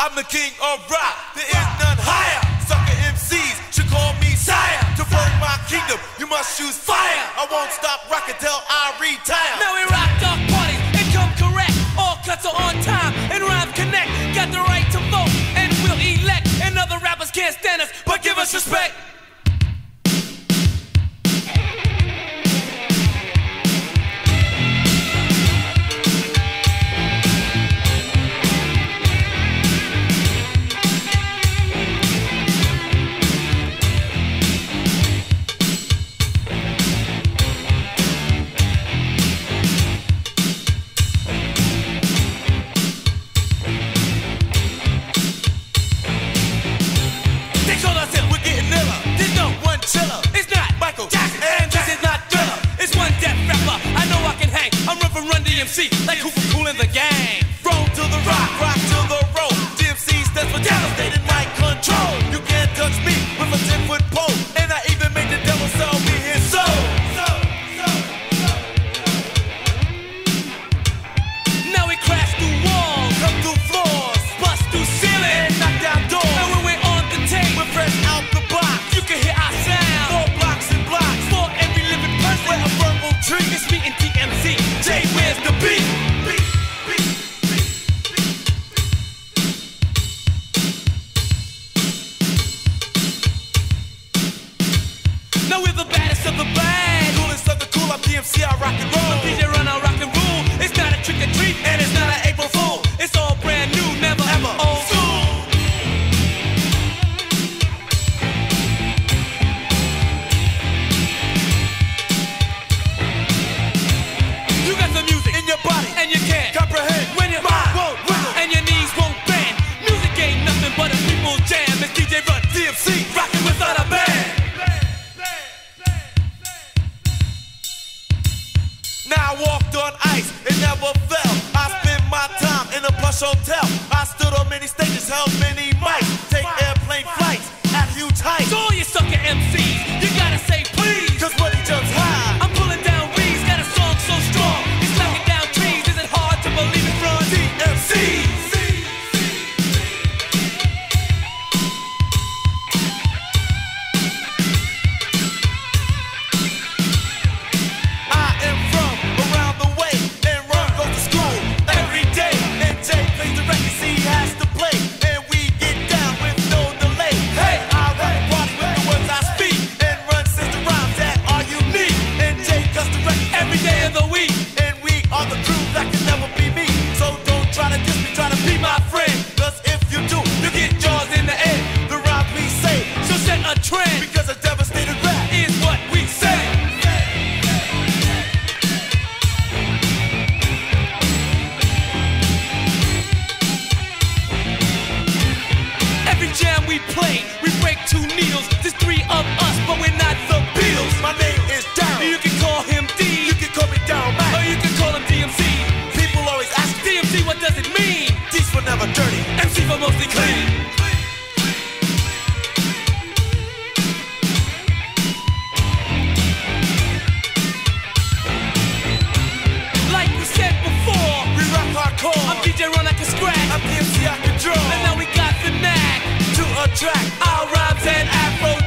I'm the king of rock, there is none higher. Sucker MCs should call me sire. To burn my kingdom, you must choose fire. I won't stop rocking till I retire. Now MC, like who cool in the game. Roll to the rock, rock DMC, I rock and roll. I'm DJ never fell. I spent my time in a plush hotel. I stood on many stages, held many mics, take airplane flights at huge heights. All you sucker MCs. we play, we break two needles. track. All rhymes and afro